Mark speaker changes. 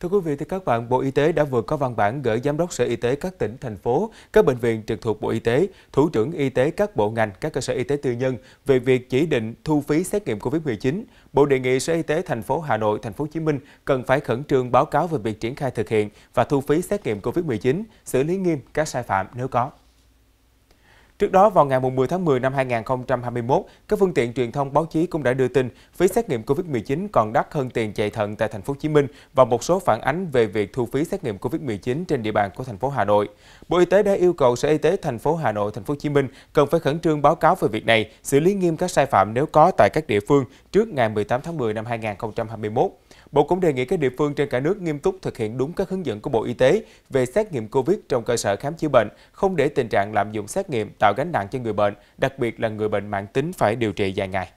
Speaker 1: Thưa quý vị và các bạn, Bộ Y tế đã vừa có văn bản gửi Giám đốc Sở Y tế các tỉnh, thành phố, các bệnh viện trực thuộc Bộ Y tế, Thủ trưởng Y tế các bộ ngành, các cơ sở y tế tư nhân về việc chỉ định thu phí xét nghiệm COVID-19. Bộ đề nghị Sở Y tế thành phố Hà Nội, thành phố Hồ Chí Minh cần phải khẩn trương báo cáo về việc triển khai thực hiện và thu phí xét nghiệm COVID-19, xử lý nghiêm các sai phạm nếu có. Trước đó, vào ngày 10 tháng 10 năm 2021, các phương tiện truyền thông báo chí cũng đã đưa tin phí xét nghiệm COVID-19 còn đắt hơn tiền chạy thận tại thành phố Hồ Chí Minh và một số phản ánh về việc thu phí xét nghiệm COVID-19 trên địa bàn của thành phố Hà Nội. Bộ Y tế đã yêu cầu Sở Y tế thành phố Hà Nội, thành phố Hồ Chí Minh cần phải khẩn trương báo cáo về việc này, xử lý nghiêm các sai phạm nếu có tại các địa phương trước ngày 18 tháng 10 năm 2021. Bộ cũng đề nghị các địa phương trên cả nước nghiêm túc thực hiện đúng các hướng dẫn của Bộ Y tế về xét nghiệm COVID trong cơ sở khám chữa bệnh, không để tình trạng lạm dụng xét nghiệm tạo gánh nặng cho người bệnh, đặc biệt là người bệnh mạng tính phải điều trị dài ngày.